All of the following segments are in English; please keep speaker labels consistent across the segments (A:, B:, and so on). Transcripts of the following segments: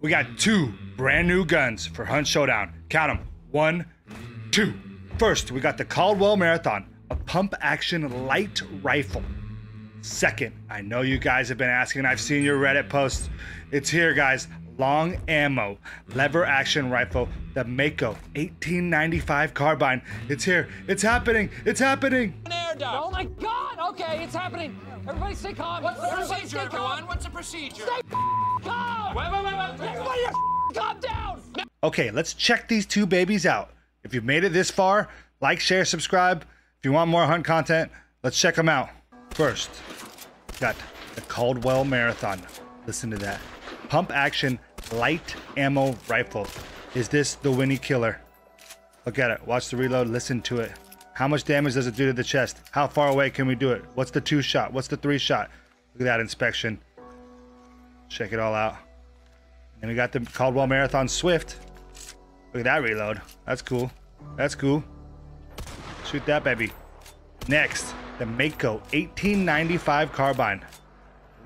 A: We got two brand new guns for Hunt Showdown. Count them. One, two. First, we got the Caldwell Marathon, a pump action light rifle. Second, I know you guys have been asking, I've seen your Reddit posts. It's here, guys. Long ammo, lever action rifle, the Mako 1895 carbine. It's here. It's happening. It's happening.
B: An air duct.
C: Oh my god! Okay, it's happening. Everybody stay calm.
B: What's the
C: Everybody
B: procedure, everyone? What's the procedure?
C: Stay calm. Calm down.
A: Okay, let's check these two babies out. If you've made it this far, like, share, subscribe. If you want more hunt content, let's check them out. First, got the Caldwell Marathon. Listen to that. Pump action light ammo rifle. Is this the Winnie killer? Look at it. Watch the reload. Listen to it. How much damage does it do to the chest? How far away can we do it? What's the two shot? What's the three shot? Look at that inspection. Check it all out. And we got the Caldwell Marathon Swift. Look at that reload. That's cool. That's cool. Shoot that baby. Next, the Mako 1895 carbine.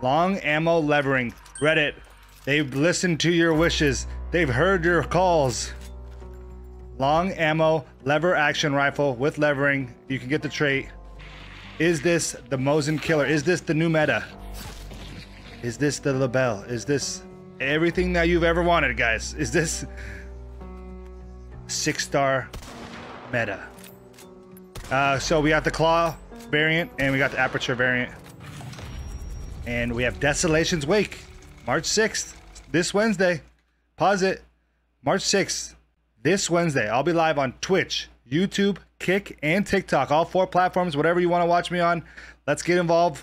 A: Long ammo levering. Reddit, they've listened to your wishes. They've heard your calls. Long ammo lever action rifle with levering. You can get the trait. Is this the Mosin killer? Is this the new meta? Is this the Lebel? Is this everything that you've ever wanted, guys? Is this six star meta? Uh, so we got the claw variant and we got the aperture variant. And we have Desolation's Wake, March 6th, this Wednesday. Pause it. March 6th, this Wednesday. I'll be live on Twitch, YouTube, Kick, and TikTok. All four platforms, whatever you want to watch me on. Let's get involved.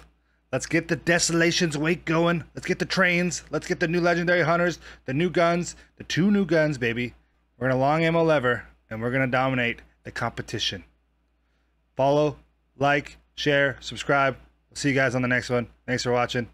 A: Let's get the Desolation's Wake going. Let's get the trains. Let's get the new Legendary Hunters, the new guns, the two new guns, baby. We're in a long ammo lever, and we're going to dominate the competition. Follow, like, share, subscribe. We'll see you guys on the next one. Thanks for watching.